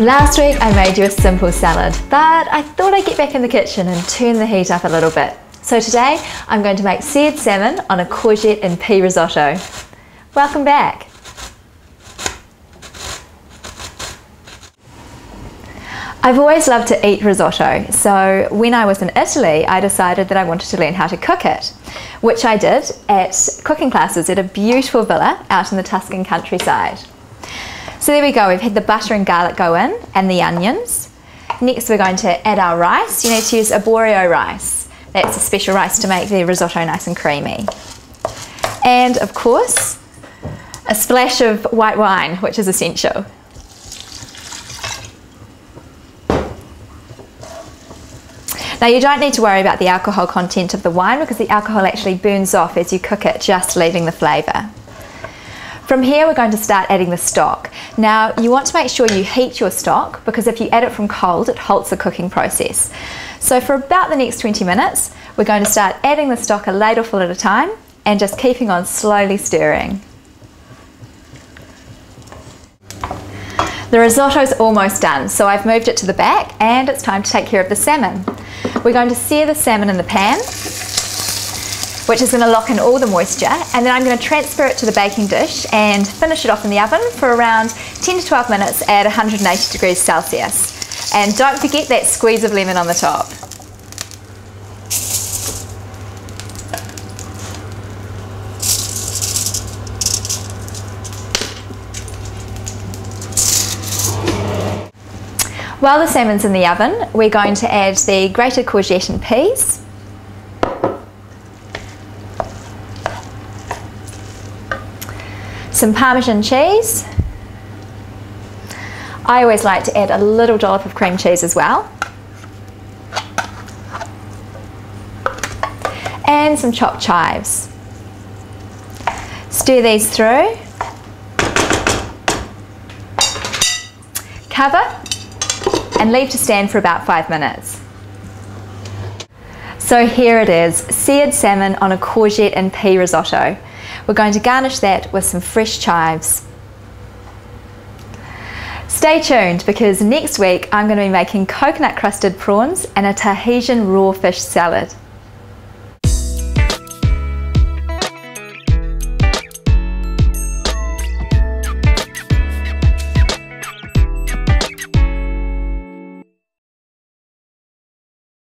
Last week I made you a simple salad, but I thought I'd get back in the kitchen and turn the heat up a little bit. So today I'm going to make seared salmon on a courgette and pea risotto. Welcome back. I've always loved to eat risotto, so when I was in Italy, I decided that I wanted to learn how to cook it, which I did at cooking classes at a beautiful villa out in the Tuscan countryside. So there we go, we've had the butter and garlic go in and the onions. Next we're going to add our rice. You need to use arborio rice. That's a special rice to make the risotto nice and creamy. And of course, a splash of white wine, which is essential. Now you don't need to worry about the alcohol content of the wine because the alcohol actually burns off as you cook it, just leaving the flavour. From here we're going to start adding the stock. Now you want to make sure you heat your stock because if you add it from cold it halts the cooking process. So for about the next 20 minutes we're going to start adding the stock a ladleful at a time and just keeping on slowly stirring. The risotto's almost done, so I've moved it to the back and it's time to take care of the salmon. We're going to sear the salmon in the pan which is going to lock in all the moisture and then I'm going to transfer it to the baking dish and finish it off in the oven for around 10 to 12 minutes at 180 degrees Celsius. And don't forget that squeeze of lemon on the top. While the salmon's in the oven, we're going to add the grated courgette and peas. Some Parmesan cheese. I always like to add a little dollop of cream cheese as well. And some chopped chives. Stir these through. Cover and leave to stand for about five minutes. So here it is, seared salmon on a courgette and pea risotto. We're going to garnish that with some fresh chives. Stay tuned because next week I'm going to be making coconut crusted prawns and a Tahitian raw fish salad.